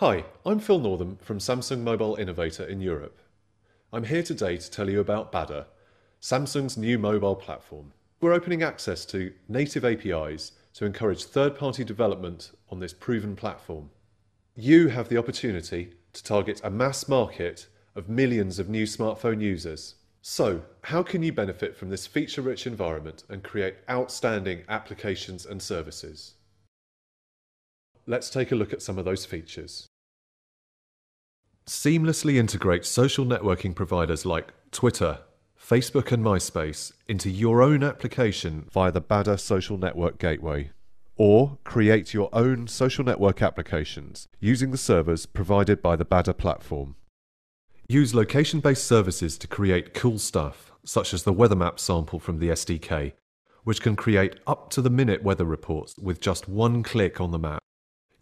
Hi, I'm Phil Northam from Samsung Mobile Innovator in Europe. I'm here today to tell you about Bada, Samsung's new mobile platform. We're opening access to native APIs to encourage third-party development on this proven platform. You have the opportunity to target a mass market of millions of new smartphone users. So, how can you benefit from this feature-rich environment and create outstanding applications and services? Let's take a look at some of those features. Seamlessly integrate social networking providers like Twitter, Facebook and MySpace into your own application via the Bada Social Network Gateway. Or create your own social network applications using the servers provided by the Bada platform. Use location-based services to create cool stuff, such as the weather map sample from the SDK, which can create up-to-the-minute weather reports with just one click on the map.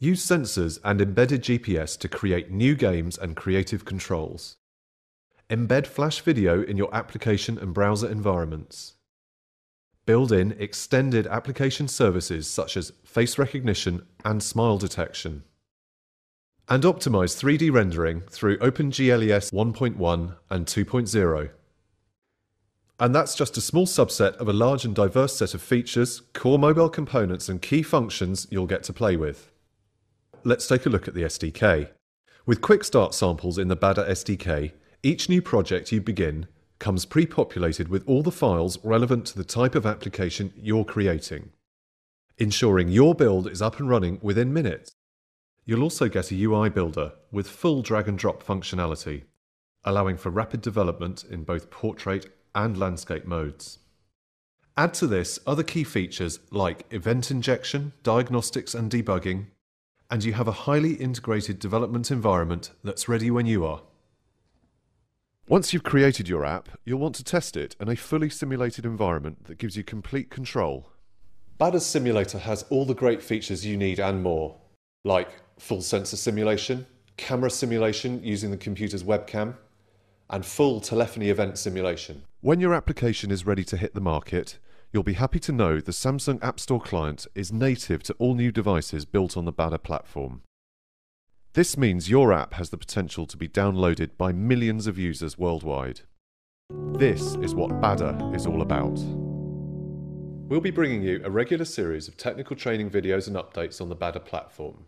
Use sensors and embedded GPS to create new games and creative controls. Embed Flash video in your application and browser environments. Build in extended application services such as face recognition and smile detection. And optimize 3D rendering through OpenGLES 1.1 and 2.0. And that's just a small subset of a large and diverse set of features, core mobile components, and key functions you'll get to play with. Let's take a look at the SDK. With quick start samples in the Bada SDK, each new project you begin comes pre-populated with all the files relevant to the type of application you're creating, ensuring your build is up and running within minutes. You'll also get a UI builder with full drag and drop functionality, allowing for rapid development in both portrait and landscape modes. Add to this other key features like event injection, diagnostics and debugging, and you have a highly integrated development environment that's ready when you are. Once you've created your app, you'll want to test it in a fully simulated environment that gives you complete control. Bada's simulator has all the great features you need and more, like full sensor simulation, camera simulation using the computer's webcam, and full telephony event simulation. When your application is ready to hit the market, You'll be happy to know the Samsung App Store client is native to all new devices built on the Bada platform. This means your app has the potential to be downloaded by millions of users worldwide. This is what Bada is all about. We'll be bringing you a regular series of technical training videos and updates on the Bada platform.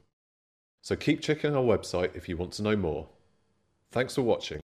So keep checking our website if you want to know more. Thanks for watching.